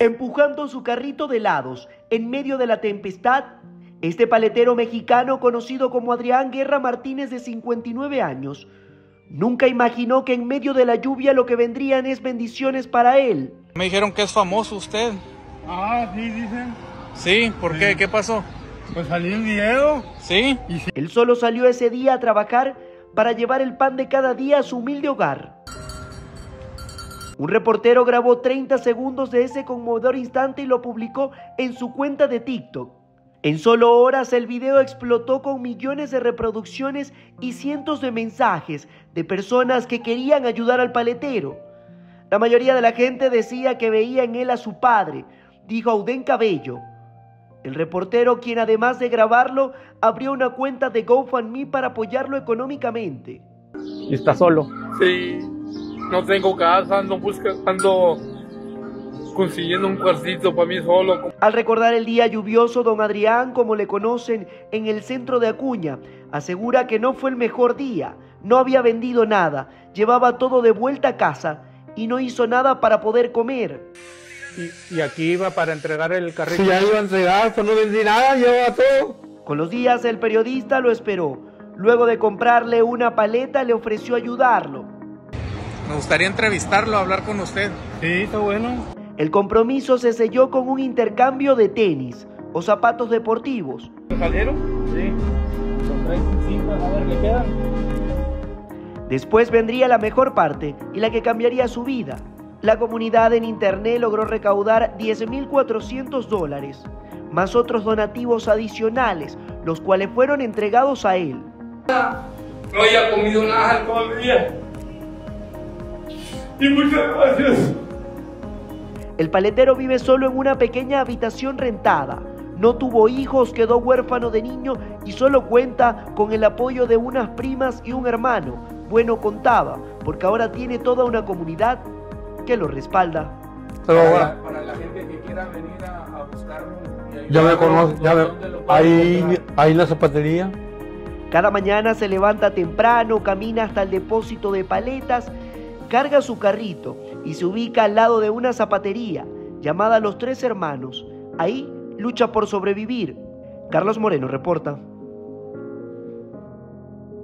Empujando su carrito de helados en medio de la tempestad, este paletero mexicano conocido como Adrián Guerra Martínez de 59 años, nunca imaginó que en medio de la lluvia lo que vendrían es bendiciones para él. Me dijeron que es famoso usted. Ah, sí, dicen. Sí, ¿por qué? ¿Qué pasó? Pues salí en video. ¿Sí? Y sí. Él solo salió ese día a trabajar para llevar el pan de cada día a su humilde hogar. Un reportero grabó 30 segundos de ese conmovedor instante y lo publicó en su cuenta de TikTok. En solo horas el video explotó con millones de reproducciones y cientos de mensajes de personas que querían ayudar al paletero. La mayoría de la gente decía que veía en él a su padre, dijo Auden Cabello. El reportero, quien además de grabarlo, abrió una cuenta de GoFundMe para apoyarlo económicamente. y está solo. Sí, no tengo casa, ando buscando, consiguiendo un cuartito para mí solo. Al recordar el día lluvioso, don Adrián, como le conocen en el centro de Acuña, asegura que no fue el mejor día, no había vendido nada, llevaba todo de vuelta a casa y no hizo nada para poder comer. Y, y aquí iba para entregar el carrito. Si ya iba a entregar, pues no vendí nada, llevaba todo. Con los días el periodista lo esperó. Luego de comprarle una paleta le ofreció ayudarlo. Me gustaría entrevistarlo, hablar con usted. Sí, está bueno. El compromiso se selló con un intercambio de tenis o zapatos deportivos. ¿Salieron? Sí. Son tres, cinco, a ver qué quedan. Después vendría la mejor parte y la que cambiaría su vida. La comunidad en Internet logró recaudar 10.400 dólares, más otros donativos adicionales, los cuales fueron entregados a él. No había comido nada todo el día. Y muchas gracias. El paletero vive solo en una pequeña habitación rentada. No tuvo hijos, quedó huérfano de niño y solo cuenta con el apoyo de unas primas y un hermano. Bueno contaba, porque ahora tiene toda una comunidad que lo respalda. Ahora, para la gente que quiera venir a, buscarlo. ya me conoce, ya me, ahí, ahí la zapatería. Cada mañana se levanta temprano, camina hasta el depósito de paletas, carga su carrito y se ubica al lado de una zapatería llamada Los Tres Hermanos. Ahí lucha por sobrevivir. Carlos Moreno reporta.